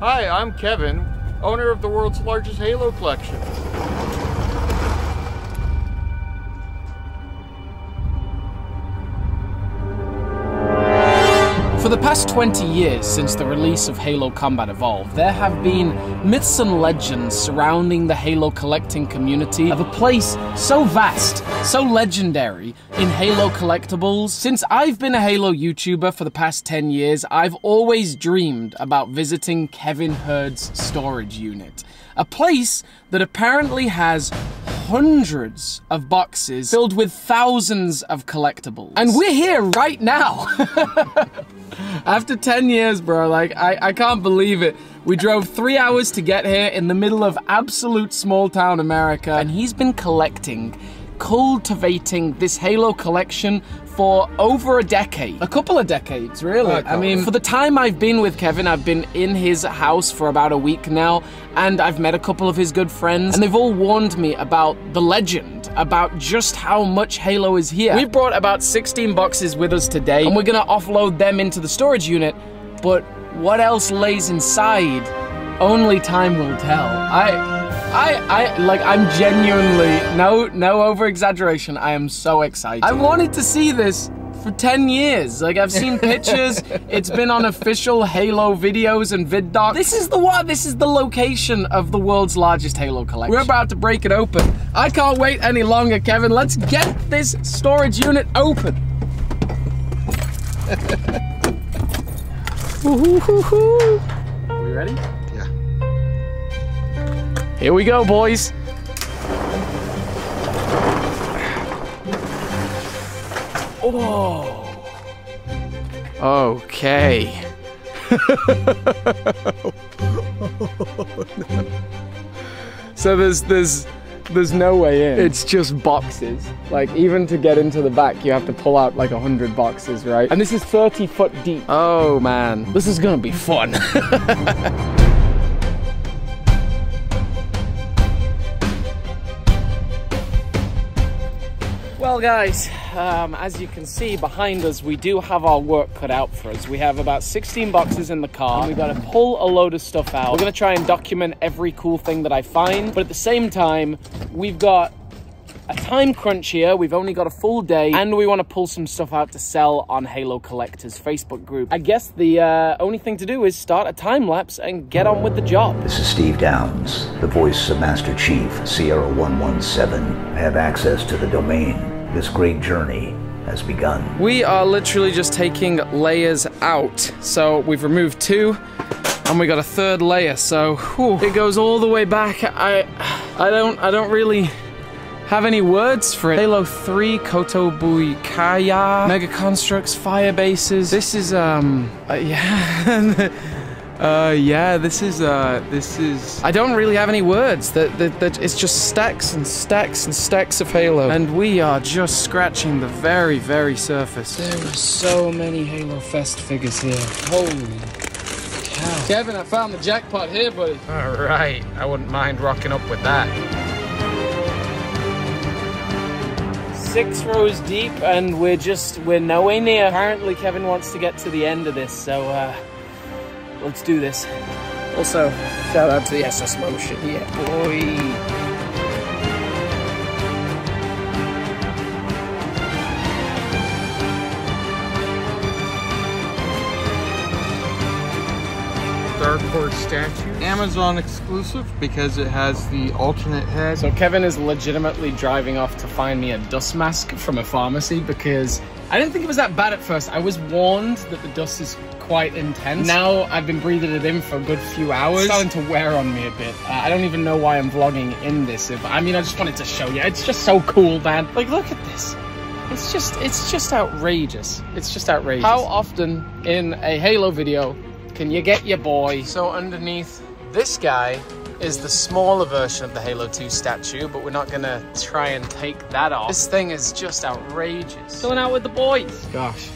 Hi, I'm Kevin, owner of the world's largest Halo collection. For the past 20 years since the release of Halo Combat Evolved, there have been myths and legends surrounding the Halo collecting community of a place so vast, so legendary in Halo collectibles. Since I've been a Halo YouTuber for the past 10 years, I've always dreamed about visiting Kevin Hurd's storage unit. A place that apparently has hundreds of boxes filled with thousands of collectibles. And we're here right now. After 10 years, bro, like, I, I can't believe it. We drove three hours to get here in the middle of absolute small town America, and he's been collecting, cultivating this Halo collection for over a decade. A couple of decades, really. Oh, I mean, for the time I've been with Kevin, I've been in his house for about a week now, and I've met a couple of his good friends, and they've all warned me about the legend, about just how much Halo is here. We brought about 16 boxes with us today, and we're gonna offload them into the storage unit, but what else lays inside? Only time will tell. I I, I, like, I'm genuinely, no, no over exaggeration. I am so excited. I wanted to see this for 10 years. Like, I've seen pictures. it's been on official Halo videos and vid docs. This is the one, this is the location of the world's largest Halo collection. We're about to break it open. I can't wait any longer, Kevin. Let's get this storage unit open. Are we ready? Here we go, boys. Oh. Okay. So there's there's there's no way in. It's just boxes. Like even to get into the back, you have to pull out like a hundred boxes, right? And this is 30 foot deep. Oh man, this is gonna be fun. Well, guys, um, as you can see behind us, we do have our work cut out for us. We have about 16 boxes in the car, we've got to pull a load of stuff out. We're going to try and document every cool thing that I find, but at the same time, we've got a time crunch here. We've only got a full day, and we want to pull some stuff out to sell on Halo Collectors Facebook group. I guess the uh, only thing to do is start a time lapse and get on with the job. This is Steve Downes, the voice of Master Chief, Sierra 117. I have access to the domain. This great journey has begun. We are literally just taking layers out. So we've removed two, and we got a third layer. So whew, it goes all the way back. I, I don't, I don't really have any words for it. Halo 3, Kotobukiya, Mega Construx, Fire Bases. This is, um, uh, yeah. Uh, yeah, this is, uh, this is... I don't really have any words. That, that, that It's just stacks and stacks and stacks of Halo. And we are just scratching the very, very surface. There are so many Halo Fest figures here. Holy cow. Kevin, I found the jackpot here, buddy. All right. I wouldn't mind rocking up with that. Six rows deep, and we're just, we're nowhere near. Apparently, Kevin wants to get to the end of this, so, uh, Let's do this. Also, shout out to the SS Motion. Yeah, boy. Dark Horse statue. Amazon exclusive because it has the alternate head. So Kevin is legitimately driving off to find me a dust mask from a pharmacy because I didn't think it was that bad at first. I was warned that the dust is quite intense. Now I've been breathing it in for a good few hours. It's starting to wear on me a bit. Uh, I don't even know why I'm vlogging in this. If I mean, I just wanted to show you. It's just so cool, man. Like, look at this. It's just, it's just outrageous. It's just outrageous. How often in a Halo video can you get your boy? So underneath this guy is the smaller version of the Halo 2 statue, but we're not gonna try and take that off. This thing is just outrageous. Going out with the boys. Gosh.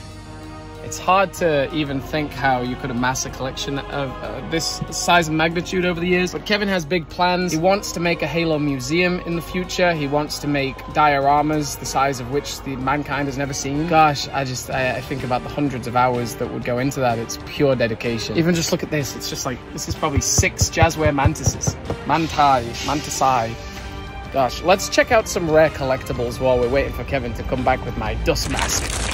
It's hard to even think how you could amass a collection of uh, this size and magnitude over the years. But Kevin has big plans. He wants to make a Halo museum in the future. He wants to make dioramas the size of which the mankind has never seen. Gosh, I just I, I think about the hundreds of hours that would go into that. It's pure dedication. Even just look at this. It's just like this is probably six Jazware mantises, mantai, mantisai. Gosh, let's check out some rare collectibles while we're waiting for Kevin to come back with my dust mask.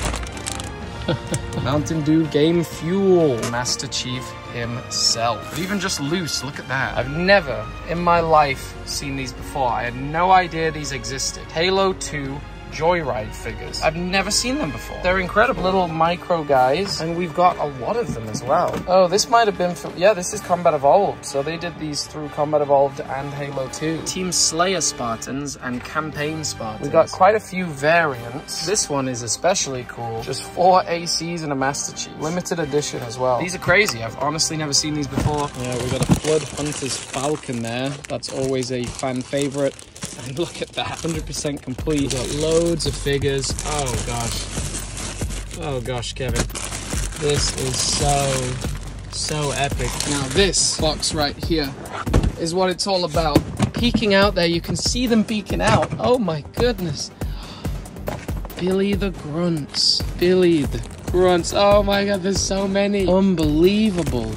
Mountain Dew Game Fuel, Master Chief himself. But even just loose, look at that. I've never in my life seen these before. I had no idea these existed. Halo 2 Joyride figures. I've never seen them before. They're incredible. Little micro guys, and we've got a lot of them as well. Oh, this might have been for, yeah, this is Combat Evolved. So they did these through Combat Evolved and Halo 2. Team Slayer Spartans and Campaign Spartans. We've got quite a few variants. This one is especially cool. Just four ACs and a Master Chief. Limited edition as well. These are crazy. I've honestly never seen these before. Yeah, we've got a Flood Hunter's Falcon there. That's always a fan favorite. And look at that, 100% complete. We've got loads of figures. Oh gosh. Oh gosh, Kevin. This is so, so epic. Now this box right here is what it's all about. Peeking out there, you can see them peeking out. Oh my goodness. Billy the Grunts. Billy the Grunts. Oh my god, there's so many. Unbelievable.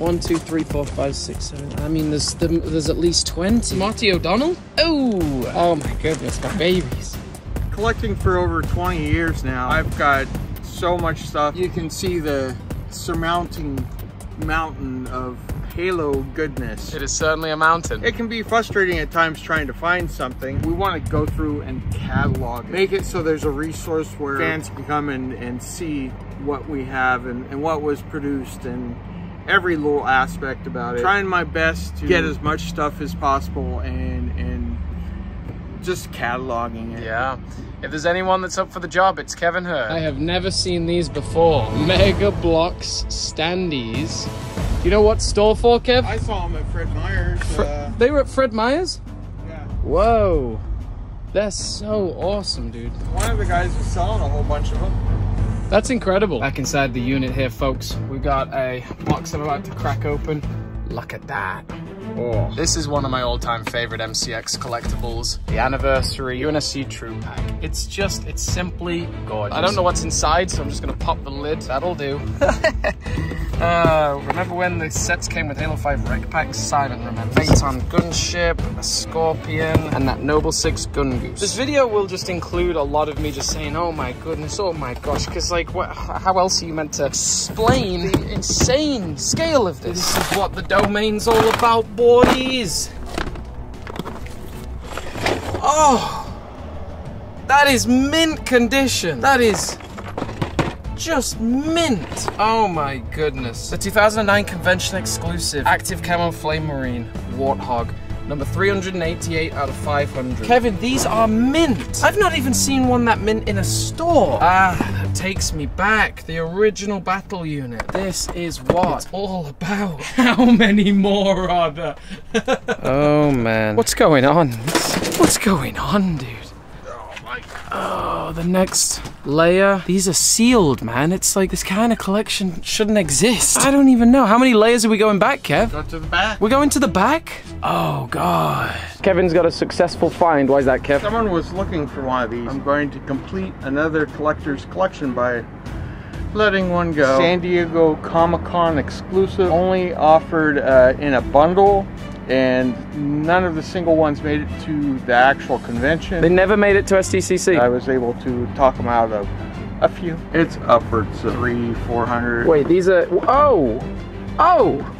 One, two, three, four, five, six, seven. I mean, there's there's at least twenty. Marty O'Donnell. Oh, oh my goodness, got babies. Collecting for over 20 years now, I've got so much stuff. You can see the surmounting mountain of Halo goodness. It is certainly a mountain. It can be frustrating at times trying to find something. We want to go through and catalog it. Make it so there's a resource where fans can come and, and see what we have and, and what was produced and every little aspect about it. Trying my best to get as much stuff as possible and and just cataloging it. Yeah. If there's anyone that's up for the job, it's Kevin Hurd. I have never seen these before. Mega Bloks standees. You know what store for, Kev? I saw them at Fred Meyer's. Fre uh, they were at Fred Meyer's? yeah. Whoa. That's so awesome, dude. One of the guys was selling a whole bunch of them. That's incredible. Back inside the unit here, folks, we've got a box I'm about to crack open. Look at that. Oh. This is one of my all-time favorite MCX collectibles, the Anniversary UNSC True Pack. It's just, it's simply gorgeous. I don't know what's inside, so I'm just gonna pop the lid. That'll do. uh, remember when the sets came with Halo 5 REQ Packs? Simon remembers. Phaeton Gunship, a Scorpion, and that Noble 6 Gun Goose. This video will just include a lot of me just saying, oh my goodness, oh my gosh, because like, what, how else are you meant to explain the insane scale of this? This is what the domain's all about, boys. Oh, that is mint condition. That is just mint. Oh my goodness. The 2009 convention exclusive Active Camo Flame Marine Warthog. Number 388 out of 500. Kevin, these are mint. I've not even seen one that mint in a store. Ah, that takes me back. The original battle unit. This is what it's all about. How many more are there? oh man. What's going on? What's going on, dude? Oh, the next layer. These are sealed, man. It's like this kind of collection shouldn't exist. I don't even know. How many layers are we going back, Kev? Go to the back. We're going to the back? Oh, God. Kevin's got a successful find. Why is that, Kev? Someone was looking for one of these. I'm going to complete another collector's collection by letting one go. San Diego Comic Con exclusive, only offered uh, in a bundle, and none of the single ones made it to the actual convention. They never made it to SDCC. I was able to talk them out of a few. It's upwards of three, four hundred. Wait, these are. Oh! Oh!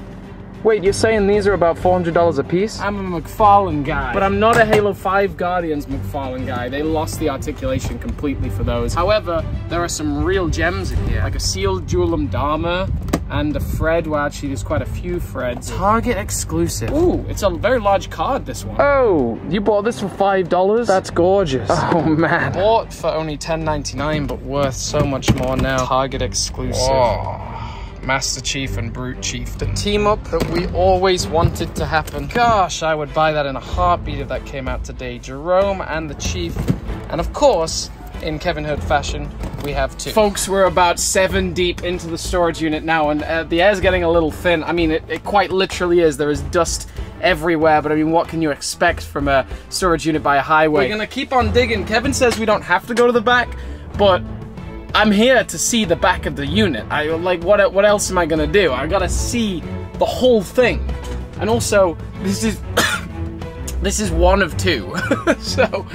Wait, you're saying these are about $400 a piece? I'm a McFarlane guy, but I'm not a Halo 5 Guardians McFarlane guy. They lost the articulation completely for those. However, there are some real gems in here, like a sealed Duelam Dharma and a Fred. Well, actually, there's quite a few Freds. Target exclusive. Ooh, it's a very large card, this one. Oh, you bought this for $5? That's gorgeous. Oh, man. Bought for only $10.99, but worth so much more now. Target exclusive. Master Chief and Brute Chief. The team up that we always wanted to happen. Gosh, I would buy that in a heartbeat if that came out today. Jerome and the Chief. And of course, in Kevin Hurd fashion, we have two. Folks, we're about seven deep into the storage unit now, and uh, the air's getting a little thin. I mean, it, it quite literally is. There is dust everywhere, but I mean, what can you expect from a storage unit by a highway? We're gonna keep on digging. Kevin says we don't have to go to the back, but I'm here to see the back of the unit. I like what what else am I gonna do? I gotta see the whole thing. And also, this is this is one of two. so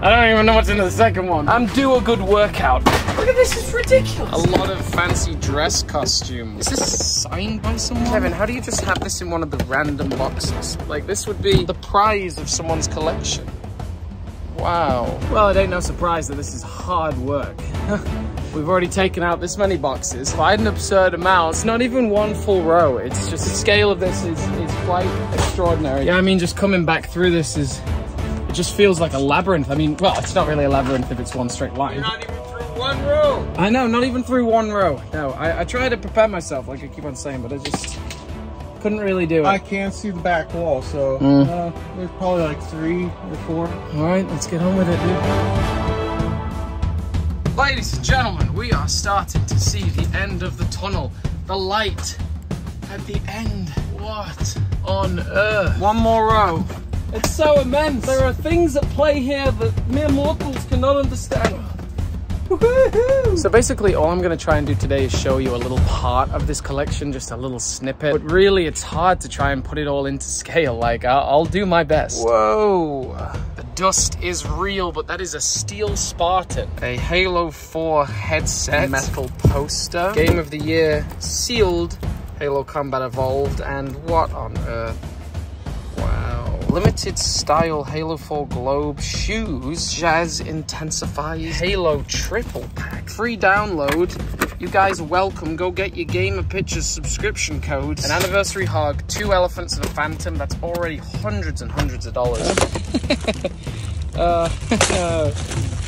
I don't even know what's in the second one. I'm due a good workout. Look at this, it's ridiculous. A lot of fancy dress costumes. Is this signed by someone? Kevin, how do you just have this in one of the random boxes? Like this would be the prize of someone's collection. Wow. Well, it ain't no surprise that this is hard work. We've already taken out this many boxes, quite an absurd amount. It's not even one full row. It's just the scale of this is, is quite extraordinary. Yeah, I mean, just coming back through this is, it just feels like a labyrinth. I mean, well, it's not really a labyrinth if it's one straight line. You're not even through one row. I know, not even through one row. No, I, I try to prepare myself, like I keep on saying, but I just couldn't really do it. I can't see the back wall, so mm. uh, there's probably like three or four. All right, let's get on with it, dude. Ladies and gentlemen, we are starting to see the end of the tunnel. The light at the end. What on earth? One more row. It's so immense. There are things at play here that mere mortals cannot understand. So basically all I'm going to try and do today is show you a little part of this collection, just a little snippet. But really it's hard to try and put it all into scale. Like I'll, I'll do my best. Whoa. The dust is real, but that is a steel Spartan. A Halo 4 headset. Metal poster. Game of the year sealed. Halo Combat Evolved. And what on earth? Limited style Halo 4 Globe shoes, Jazz Intensifies Halo triple pack, free download. You guys are welcome. Go get your Gamer Pictures subscription code. An anniversary hug, two elephants and a phantom. That's already hundreds and hundreds of dollars. uh,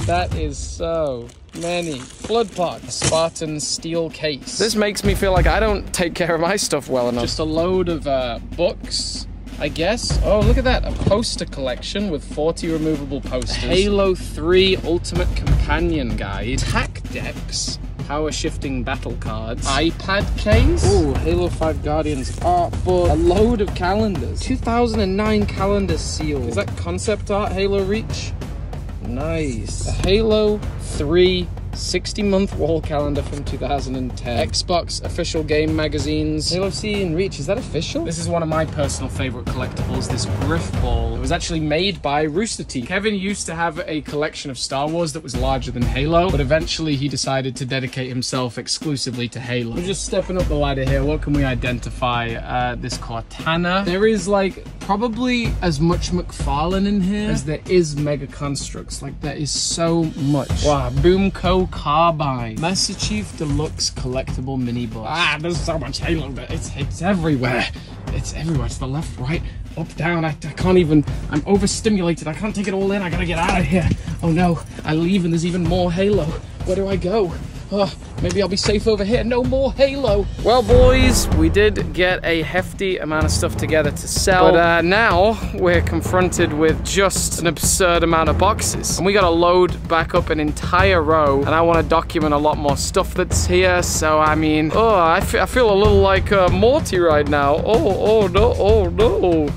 that is so many. Flood pot, Spartan steel case. This makes me feel like I don't take care of my stuff well enough. Just a load of uh, books, I guess. Oh, look at that. A poster collection with 40 removable posters. Halo 3 Ultimate Companion Guide. Tac decks. Power shifting battle cards. iPad case. Oh, Halo 5 Guardians art book. A load of calendars. 2009 calendar seal. Is that concept art, Halo Reach? Nice. A Halo 3 60 month wall calendar from 2010. Xbox official game magazines. Halo C and Reach, is that official? This is one of my personal favorite collectibles, this Griff Ball. It was actually made by Rooster Teeth. Kevin used to have a collection of Star Wars that was larger than Halo, but eventually he decided to dedicate himself exclusively to Halo. We're just stepping up the ladder here. What can we identify? Uh, this Cortana. There is like probably as much McFarlane in here as there is Mega Construx. Like there is so much. Wow, Boom Boomco Carbine. Master Chief Deluxe Collectible Mini Bus. Ah, there's so much Halo, but it's, it's everywhere. It's everywhere. It's the left, right, up, down. I, I can't even, I'm overstimulated. I can't take it all in. I gotta get out of here. Oh no, I leave and there's even more Halo. Where do I go? Oh, maybe I'll be safe over here. No more Halo. Well, boys, we did get a hefty amount of stuff together to sell. But uh, now we're confronted with just an absurd amount of boxes. And we got to load back up an entire row. And I want to document a lot more stuff that's here. So, I mean, oh, I, feel a little like uh, Morty right now. Oh, oh, no, oh, no.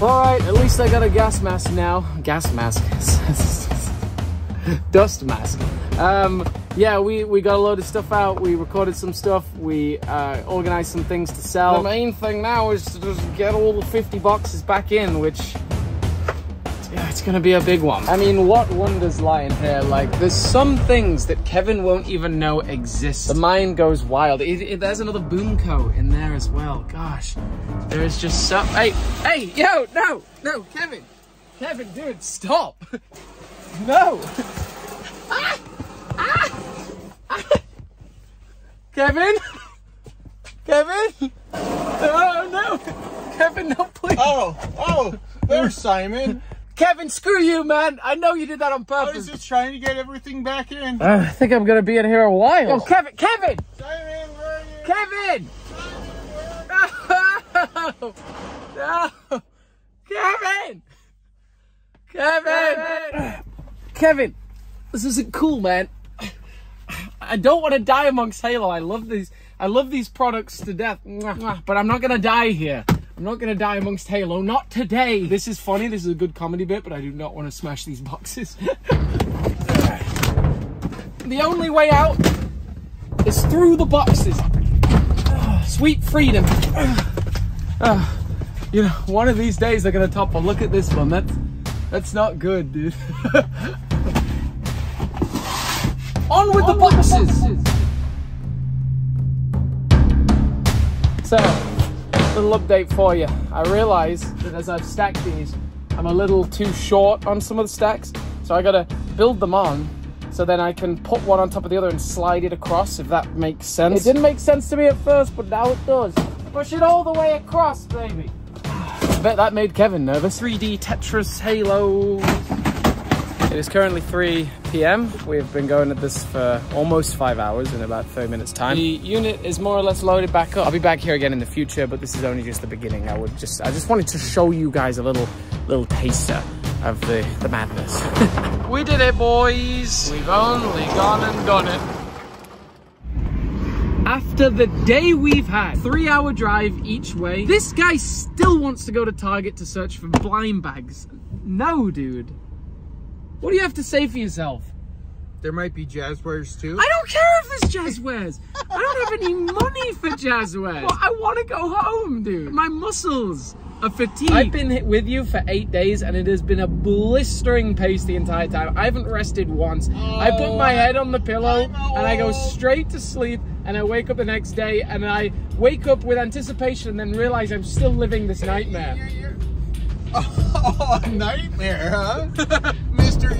All right, at least I got a gas mask now. Gas mask. Dust mask. Um, yeah, we, we got a load of stuff out. We recorded some stuff. We uh, organized some things to sell. The main thing now is to just get all the 50 boxes back in, which yeah, it's gonna be a big one. I mean, what wonders lie in here? Like, there's some things that Kevin won't even know exist. The mind goes wild. It, it, there's another Boomco in there as well. Gosh, there is just so. Hey, hey, yo, no, no, Kevin, Kevin, dude, stop. no. ah! Kevin? Kevin? Oh no! Kevin, no, please. Oh, oh, there's Simon. Kevin, screw you, man. I know you did that on purpose. I was just trying to get everything back in. Uh, I think I'm gonna be in here a while. Oh, Kevin, Kevin! Simon, where are you? Kevin! Simon, no! No! Kevin! Kevin! Kevin! This isn't cool, man. I don't want to die amongst Halo. I love these. I love these products to death. But I'm not gonna die here. I'm not gonna die amongst Halo. Not today. This is funny. This is a good comedy bit, but I do not want to smash these boxes. the only way out is through the boxes. Sweet freedom. Uh, you know, one of these days they're gonna topple. Look at this one. That's that's not good, dude. On with the boxes. So, little update for you. I realize that as I've stacked these, I'm a little too short on some of the stacks. So I gotta build them on so then I can put one on top of the other and slide it across, if that makes sense. It didn't make sense to me at first, but now it does. Push it all the way across, baby. I bet that made Kevin nervous. 3D Tetris Halo. It is currently 3 p.m. We've been going at this for almost five hours in about 30 minutes time. The unit is more or less loaded back up. I'll be back here again in the future, but this is only just the beginning. I would just, I just wanted to show you guys a little, little taster of the, the madness. we did it, boys. We've only gone and done it. After the day we've had, three hour drive each way, this guy still wants to go to Target to search for blind bags. No, dude. What do you have to say for yourself? There might be Jazwares too. I don't care if there's Jazwares. I don't have any money for Jazwares. Well, I want to go home, dude. My muscles are fatigued. I've been with you for eight days and it has been a blistering pace the entire time. I haven't rested once. Oh, I put my head on the pillow and I go straight to sleep and I wake up the next day and I wake up with anticipation and then realize I'm still living this nightmare. Oh, nightmare, huh?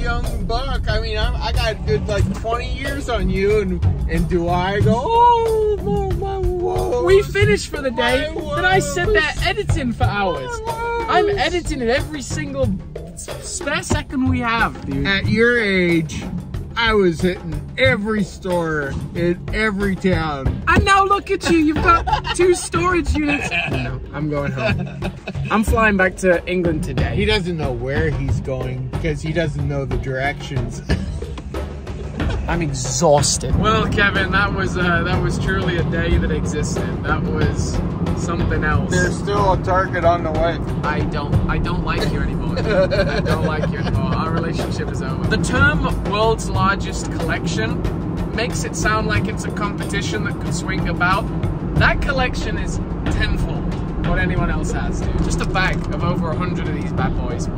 Young Buck. I mean, I'm, i got a good like 20 years on you, and and do I go, oh, my, my We finished for the day, then I sit there editing for hours. I'm editing it every single spare second we have, dude. At your age, I was hitting every store in every town. And now look at you, you've got two storage units. No, I'm going home. I'm flying back to England today. He doesn't know where he's going because he doesn't know the directions. I'm exhausted. Well, Kevin, that was uh, that was truly a day that existed. That was something else. There's still a target on the way. I don't I don't like you anymore. I don't like you anymore. Our relationship is over. The term world's largest collection makes it sound like it's a competition that could swing about. That collection is tenfold what anyone else has, dude. Just a bag of over a hundred of these bad boys.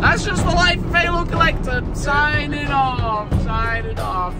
That's just the life of Halo Collector. Signing off. Signing off.